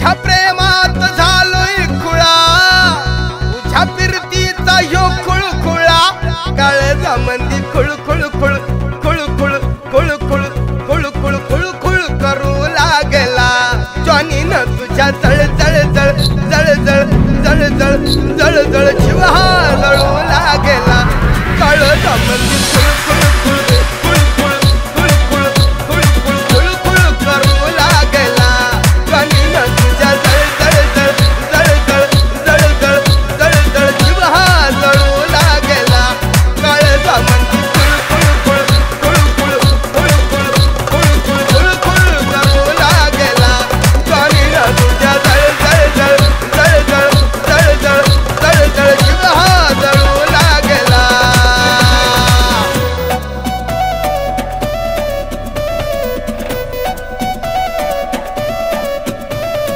Chapre Turn from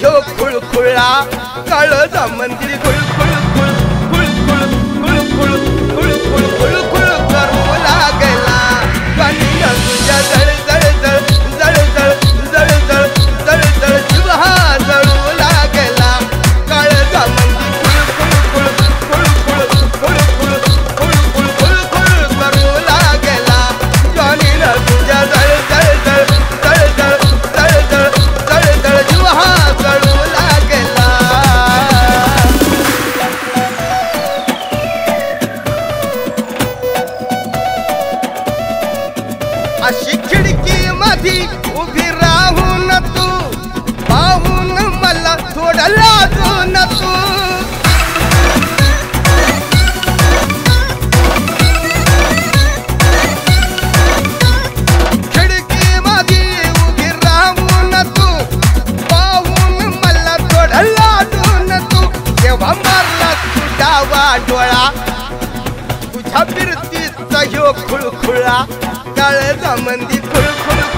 叫苦了，苦了，可怜咱们的苦，苦了。थोडं लाजून नतू खिडकी माझी उभी राहून तू पाहून मला थोडं लाजून तू तेव्हा मारला तू डावा डोळा तुझ्या बिरतीचा ह्यो खुळखुळा काळ जमंदी खुळखुळ